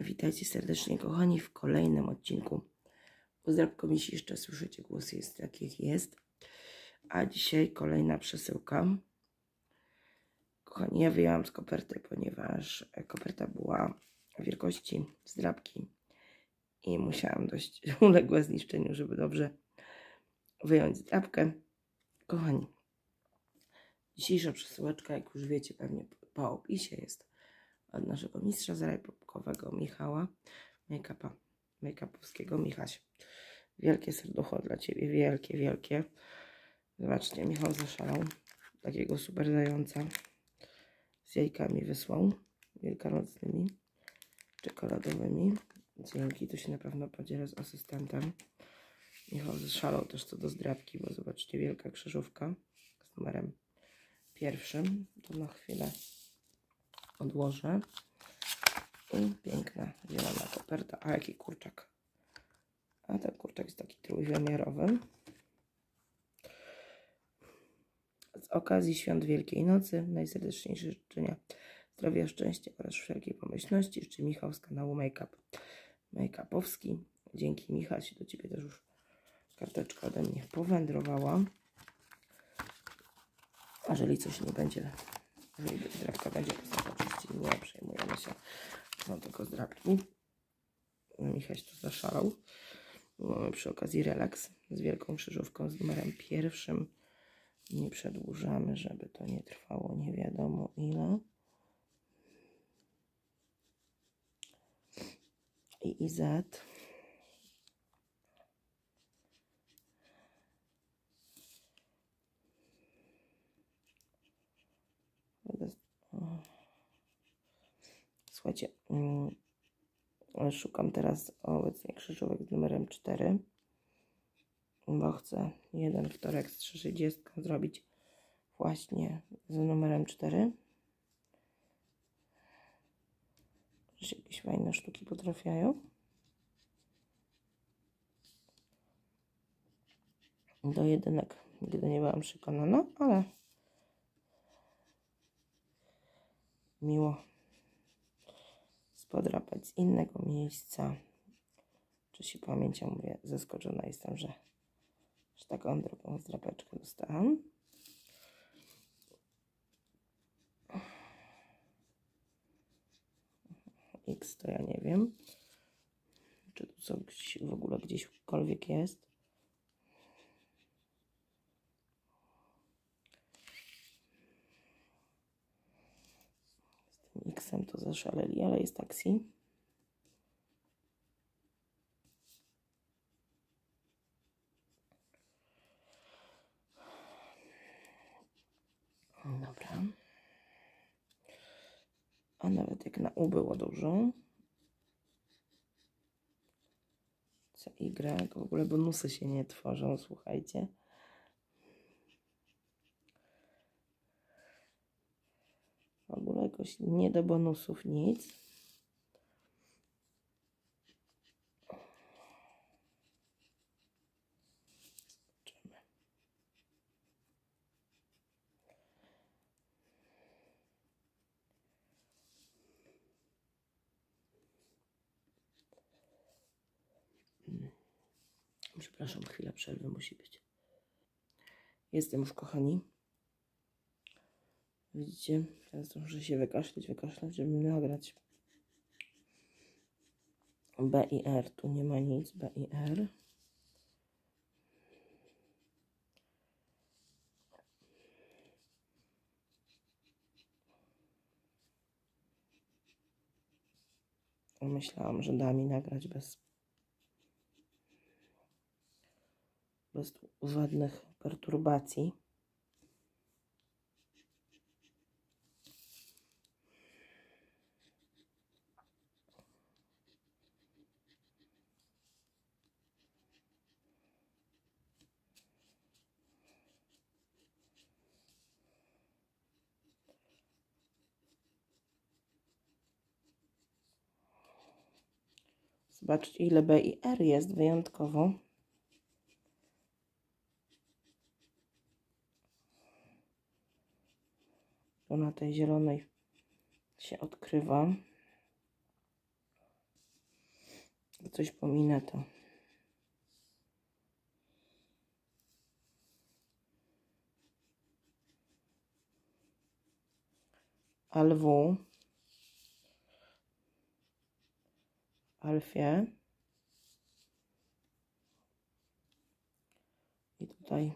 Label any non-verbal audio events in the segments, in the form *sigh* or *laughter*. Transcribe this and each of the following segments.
Witajcie serdecznie, kochani, w kolejnym odcinku. Pozdrawiam misi, jeszcze słyszycie głos jest jakich jest. A dzisiaj kolejna przesyłka. Kochani, ja wyjęłam z koperty, ponieważ koperta była wielkości zdrabki i musiałam dość *laughs* uległe zniszczeniu, żeby dobrze wyjąć zdrabkę. Kochani, dzisiejsza przesyłeczka, jak już wiecie pewnie po opisie, jest od naszego mistrza zarajpopkowego Michała, make-upa, make-upowskiego Michaś. Wielkie serducho dla Ciebie, wielkie, wielkie. Zobaczcie, Michał zaszalał. Takiego super zająca z jajkami wysłał, wielkanocnymi, czekoladowymi. Dzięki, to się na pewno podzielę z asystentem. Michał zaszalał też co do zdrabki, bo zobaczcie, wielka krzyżówka z numerem pierwszym. To na chwilę odłożę. I piękna zielona koperta. A jaki kurczak. A ten kurczak jest taki trójwymiarowy. Z okazji świąt Wielkiej Nocy najserdeczniejsze życzenia zdrowia, szczęścia oraz wszelkiej pomyślności życzy Michał z kanału Makeup Makeupowski. Dzięki Michał się do Ciebie też już karteczka ode mnie powędrowała. A jeżeli coś nie będzie jeżeli drapka będzie pustaka, nie przejmujemy się. Są tylko zdrabki. Michał tu zaszalał. Mamy przy okazji relaks z wielką krzyżówką z numerem pierwszym. Nie przedłużamy, żeby to nie trwało nie wiadomo ile. I IZ. Słuchajcie, mm, szukam teraz obecnie krzyżówek z numerem 4, bo chcę jeden wtorek z 360 zrobić właśnie z numerem 4. Że jakieś fajne sztuki potrafiają. Do jedynek nigdy nie byłam przekonana, ale miło podrapać z innego miejsca. Czy się pamięcią mówię, zaskoczona jestem, że, że taką drogą zdrapeczkę dostałam. X to ja nie wiem. Czy tu coś w ogóle gdzieśkolwiek jest. X-em to zaszaleli, ale jest taksi. Dobra. A nawet jak na U było dużo. Y, w ogóle bonusy się nie tworzą, słuchajcie. W ogóle jakoś nie do bonusów nic. Hmm. Przepraszam, chwila przerwy musi być. Jestem już, kochani. Widzicie? Teraz muszę się wykaszleć, wykaszlać, żeby nagrać. B i R. Tu nie ma nic. B i R. Myślałam, że da mi nagrać bez, bez żadnych perturbacji. Zobaczcie, ile B i R jest wyjątkowo. To na tej zielonej się odkrywa. coś pominę, to LW Alfie. I tutaj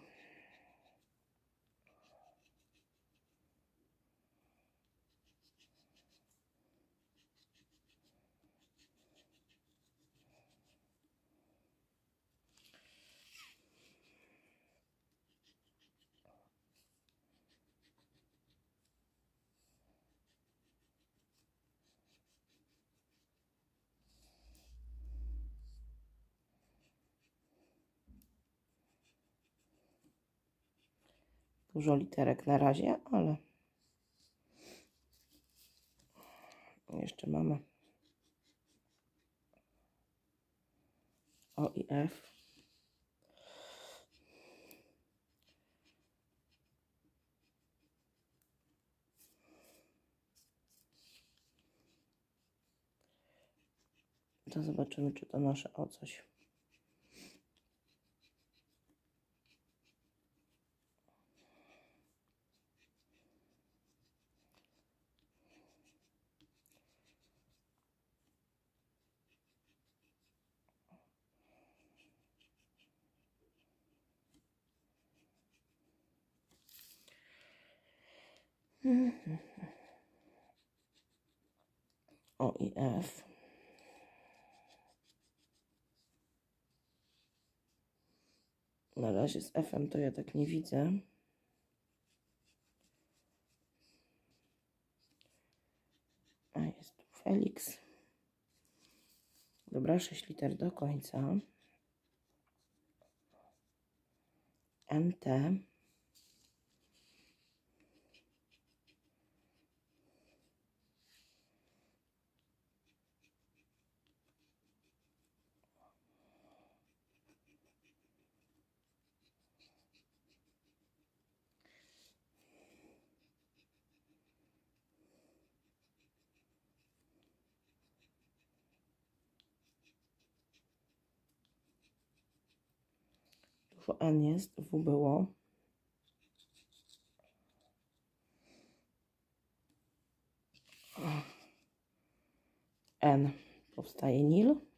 Dużo literek na razie, ale jeszcze mamy O i F. To zobaczymy, czy to nasze o coś. O i F. Na razie z F-em to ja tak nie widzę. A jest tu Felix. Dobra, 6 liter do końca. MT. Dużo N jest, W było. N powstaje Nil.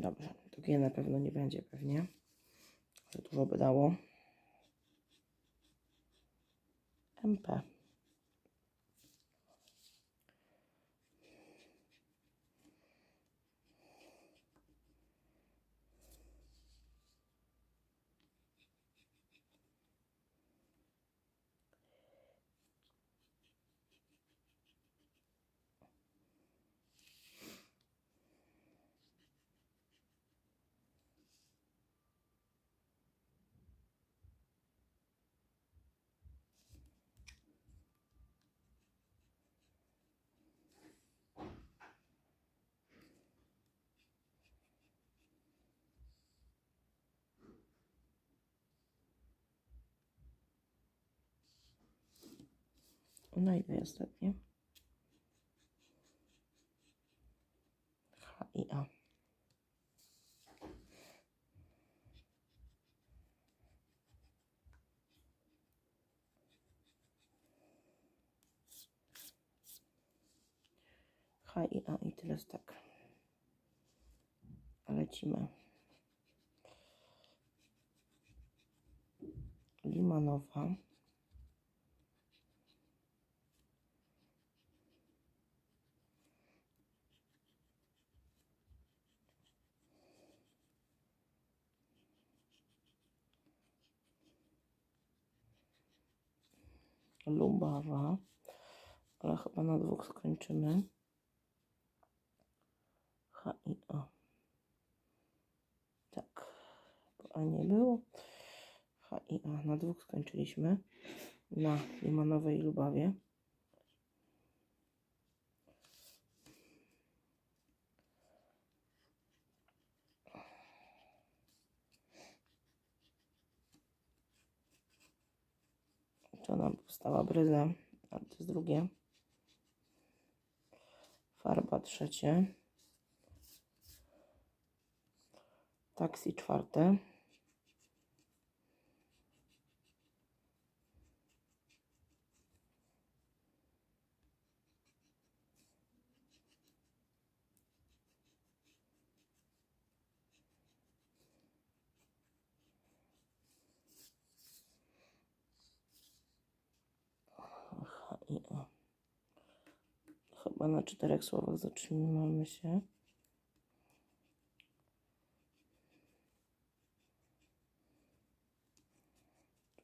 Dobrze, to G na pewno nie będzie pewnie. Ale dużo by dało. MP. No i dwie ostatnie. H i A. H i A i teraz tak. Lecimy. Limanowa. Lubawa. Ale chyba na dwóch skończymy. H i O. Tak. Bo A nie było. H i A. Na dwóch skończyliśmy. Na Limanowej Lubawie. Powstała bryza, ale to jest drugie. Farba trzecie. Taksi czwarte. H i O. Chyba na czterech słowach zatrzymamy się.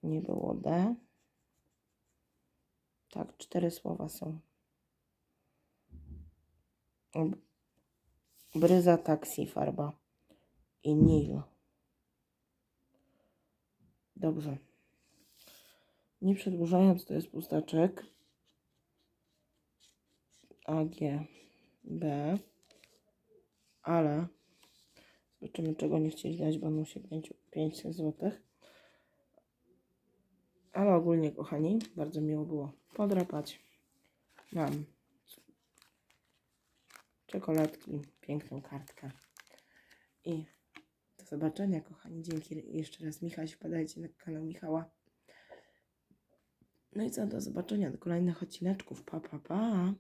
Nie było D. Tak, cztery słowa są. Bryza, taksi, farba i Nil. Dobrze. Nie przedłużając, to jest pustaczek. A, G, B. Ale zobaczymy, czego nie chcieli dać, bo będą sięgnąć 500 zł. Ale ogólnie, kochani, bardzo miło było podrapać. Mam czekoladki, piękną kartkę. I do zobaczenia, kochani. Dzięki jeszcze raz, Michał. Wpadajcie na kanał Michała. No i co, do zobaczenia, do kolejnych odcineczków. Pa, pa, pa.